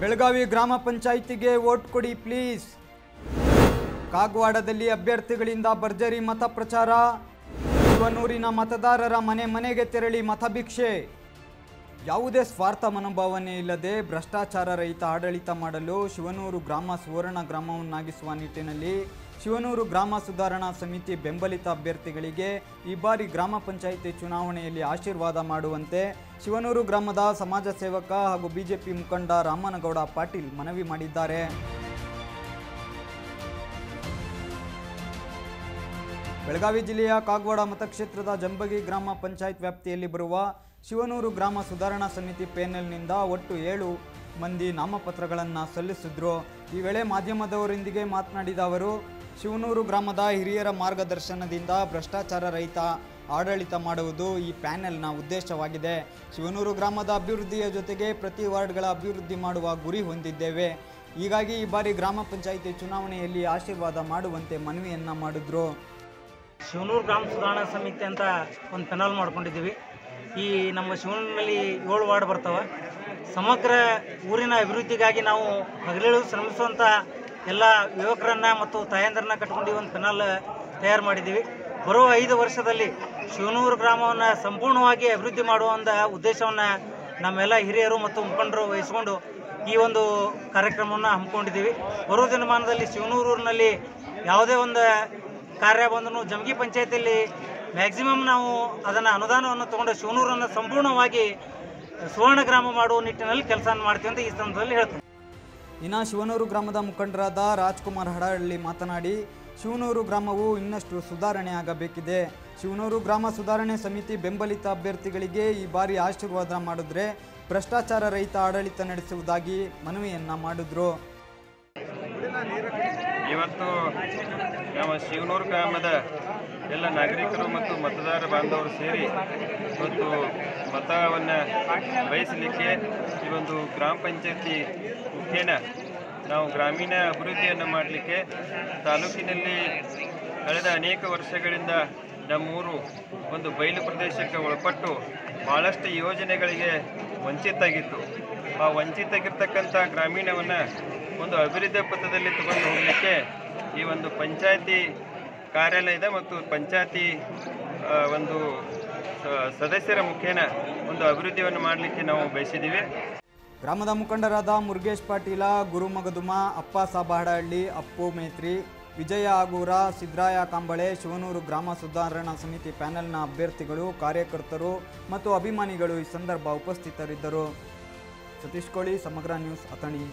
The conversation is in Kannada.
ಬೆಳಗಾವಿ ಗ್ರಾಮ ಪಂಚಾಯಿತಿಗೆ ವೋಟ್ ಕೊಡಿ ಪ್ಲೀಸ್. ಕಾಗವಾಡದಲ್ಲಿ ಅಭ್ಯರ್ಥಿಗಳಿಂದ ಭರ್ಜರಿ ಮತ ಪ್ರಚಾರ. ಶಿವನೂರಿನ ಮತದಾರರ ಮನೆ ಮನೆಗೆ ತೆರಳಿ ಮತಭಿಕ್ಷೆ. ಯಾವುದೇ ಸ್ವಾರ್ಥ ಮನೋಭಾವನೆ ಇಲ್ಲದೆ ಭ್ರಷ್ಟಾಚಾರ ರಹಿತ ಆಡಳಿತ ಮಾಡಲು ಶಿವನೂರು ಗ್ರಾಮ ಸುವರ್ಣ ಗ್ರಾಮವನ್ನಾಗಿಸುವ ನಿಟ್ಟಿನಲ್ಲಿ ಶಿವನೂರು ಗ್ರಾಮ ಸುಧಾರಣಾ ಸಮಿತಿ ಬೆಂಬಲಿತ ಅಭ್ಯರ್ಥಿಗಳಿಗೆ ಈ ಬಾರಿ ಗ್ರಾಮ ಪಂಚಾಯಿತಿ ಚುನಾವಣೆಯಲ್ಲಿ ಆಶೀರ್ವಾದ ಮಾಡುವಂತೆ ಶಿವನೂರು ಗ್ರಾಮದ ಸಮಾಜ ಸೇವಕ ಹಾಗೂ ಬಿಜೆಪಿ ಮುಖಂಡ ರಾಮನಗೌಡ ಪಾಟೀಲ್ ಮನವಿ ಮಾಡಿದ್ದಾರೆ. ಬೆಳಗಾವಿ ಜಿಲ್ಲೆಯ ಕಾಗವಾಡ ಮತಕ್ಷೇತ್ರದ ಜಂಬಗಿ ಗ್ರಾಮ ಪಂಚಾಯತ್ ವ್ಯಾಪ್ತಿಯಲ್ಲಿ ಬರುವ ಶಿವನೂರು ಗ್ರಾಮ ಸುಧಾರಣಾ ಸಮಿತಿ ಪೇನೆಲ್ನಿಂದ ಒಟ್ಟು ಏಳು ಮಂದಿ ನಾಮಪತ್ರಗಳನ್ನು ಸಲ್ಲಿಸಿದ್ರು. ಈ ವೇಳೆ ಮಾಧ್ಯಮದವರೊಂದಿಗೆ ಮಾತನಾಡಿದ ಅವರು, ಶಿವನೂರು ಗ್ರಾಮದ ಹಿರಿಯರ ಮಾರ್ಗದರ್ಶನದಿಂದ ಭ್ರಷ್ಟಾಚಾರ ರಹಿತ ಆಡಳಿತ ಮಾಡುವುದು ಈ ಪ್ಯಾನೆಲ್ನ ಉದ್ದೇಶವಾಗಿದೆ. ಶಿವನೂರು ಗ್ರಾಮದ ಅಭಿವೃದ್ಧಿಯ ಜೊತೆಗೆ ಪ್ರತಿ ವಾರ್ಡ್ಗಳ ಅಭಿವೃದ್ಧಿ ಮಾಡುವ ಗುರಿ ಹೊಂದಿದ್ದೇವೆ. ಹೀಗಾಗಿ ಈ ಬಾರಿ ಗ್ರಾಮ ಪಂಚಾಯಿತಿ ಚುನಾವಣೆಯಲ್ಲಿ ಆಶೀರ್ವಾದ ಮಾಡುವಂತೆ ಮನವಿಯನ್ನ ಮಾಡಿದ್ರು. ಶಿವನೂರು ಗ್ರಾಮ ಸುಧಾರಣಾ ಸಮಿತಿ ಅಂತ ಒಂದು ಪೆನಲ್ ಮಾಡ್ಕೊಂಡಿದ್ದೀವಿ. ಈ ನಮ್ಮ ಶಿವನೂರಿನಲ್ಲಿ ಏಳು ವಾರ್ಡ್ ಬರ್ತಾವೆ. ಸಮಗ್ರ ಊರಿನ ಅಭಿವೃದ್ಧಿಗಾಗಿ ನಾವು ಹಗಲಿಳು ಶ್ರಮಿಸುವಂಥ ಎಲ್ಲ ಯುವಕರನ್ನ ಮತ್ತು ತಾಯಂದ್ರನ್ನ ಕಟ್ಕೊಂಡು ಒಂದು ಪೆನಲ್ ತಯಾರು ಮಾಡಿದ್ದೀವಿ. ಬರುವ ಐದು ವರ್ಷದಲ್ಲಿ ಶಿವನೂರು ಗ್ರಾಮವನ್ನು ಸಂಪೂರ್ಣವಾಗಿ ಅಭಿವೃದ್ಧಿ ಮಾಡುವ ಒಂದು ಉದ್ದೇಶವನ್ನು ನಮ್ಮೆಲ್ಲ ಹಿರಿಯರು ಮತ್ತು ಮುಖಂಡರು ವಹಿಸಿಕೊಂಡು ಈ ಒಂದು ಕಾರ್ಯಕ್ರಮವನ್ನು ಹಮ್ಮಿಕೊಂಡಿದ್ದೀವಿ. ಬರುವ ದಿನಮಾನದಲ್ಲಿ ಶಿವನೂರಿನಲ್ಲಿ ಯಾವುದೇ ಒಂದು ಕಾರ್ಯ ಬಂದರೂ ಜಮಗಿ ಪಂಚಾಯತಿಯಲ್ಲಿ ಮ್ಯಾಕ್ಸಿಮಮ್ ನಾವು ಅದನ್ನು ಅನುದಾನವನ್ನು ತಗೊಂಡು ಶಿವನೂರನ್ನು ಸಂಪೂರ್ಣವಾಗಿ ಸುವರ್ಣ ಗ್ರಾಮ ಮಾಡುವ ನಿಟ್ಟಿನಲ್ಲಿ ಕೆಲಸ ಮಾಡ್ತೀವಿ ಅಂತ ಈ ಸಂದರ್ಭದಲ್ಲಿ ಹೇಳ್ತೀನಿ. ಇನ್ನು ಶಿವನೂರು ಗ್ರಾಮದ ಮುಖಂಡರಾದ ರಾಜ್ಕುಮಾರ್ ಹಡಹಳ್ಳಿ ಮಾತನಾಡಿ ಶಿವನೂರು ಗ್ರಾಮವು ಇನ್ನಷ್ಟು ಸುಧಾರಣೆ ಆಗಬೇಕಿದೆ ಶಿವನೂರು ಗ್ರಾಮ ಸುಧಾರಣೆ ಸಮಿತಿ ಬೆಂಬಲಿತ ಅಭ್ಯರ್ಥಿಗಳಿಗೆ ಈ ಬಾರಿ ಆಶೀರ್ವಾದ ಮಾಡಿದ್ರೆ ಭ್ರಷ್ಟಾಚಾರ ರಹಿತ ಆಡಳಿತ ನಡೆಸುವುದಾಗಿ ಮನವಿಯನ್ನ ಮಾಡಿದ್ರು. ಇವತ್ತು ನಮ್ಮ ಶಿವನೂರು ಗ್ರಾಮದ ಎಲ್ಲ ನಾಗರಿಕರು ಮತ್ತು ಮತದಾರ ಬಾಂಧವರು ಸೇರಿ ಮತ್ತು ಮತವನ್ನು ಬಯಸಲಿಕ್ಕೆ ಈ ಒಂದು ಗ್ರಾಮ ಪಂಚಾಯತಿ ಮುಖೇನ ನಾವು ಗ್ರಾಮೀಣ ಅಭಿವೃದ್ಧಿಯನ್ನು ಮಾಡಲಿಕ್ಕೆ ತಾಲೂಕಿನಲ್ಲಿ ಕಳೆದ ಅನೇಕ ವರ್ಷಗಳಿಂದ ನಮ್ಮೂರು ಒಂದು ಬಯಲು ಪ್ರದೇಶಕ್ಕೆ ಒಳಪಟ್ಟು ಭಾಳಷ್ಟು ಯೋಜನೆಗಳಿಗೆ ವಂಚಿತಾಗಿತ್ತು. ಆ ವಂಚಿತಾಗಿರ್ತಕ್ಕಂಥ ಗ್ರಾಮೀಣವನ್ನು ಒಂದು ಅಭಿವೃದ್ಧಿ ಪಥದಲ್ಲಿ ತಗೊಂಡು ಹೋಗಲಿಕ್ಕೆ ಈ ಒಂದು ಪಂಚಾಯತಿ ಕಾರ್ಯಾಲಯದ ಮತ್ತು ಪಂಚಾಯತಿ ಒಂದು ಸದಸ್ಯರ ಮುಖೇನ ಒಂದು ಅಭಿವೃದ್ಧಿಯನ್ನು ಮಾಡಲಿಕ್ಕೆ ನಾವು ಬಯಸಿದ್ದೀವಿ. ಗ್ರಾಮದ ಮುಖಂಡರಾದ ಮುರುಗೇಶ್ ಪಾಟೀಲ ಗುರುಮಗದುಮ ಅಪ್ಪ ಸಾಬಹಡಹಳ್ಳಿ, ಅಪ್ಪು ಮೇತ್ರಿ, ವಿಜಯ ಆಗೂರ, ಸಿದ್ರಾಯ ಕಾಂಬಳೆ, ಶಿವನೂರು ಗ್ರಾಮ ಸುಧಾರಣಾ ಸಮಿತಿ ಪ್ಯಾನೆಲ್ನ ಅಭ್ಯರ್ಥಿಗಳು, ಕಾರ್ಯಕರ್ತರು ಮತ್ತು ಅಭಿಮಾನಿಗಳು ಈ ಸಂದರ್ಭ ಉಪಸ್ಥಿತರಿದ್ದರು. ಸತೀಶ್ ಕೋಳಿ, ಸಮಗ್ರ ನ್ಯೂಸ್ ಅಥಣಿ.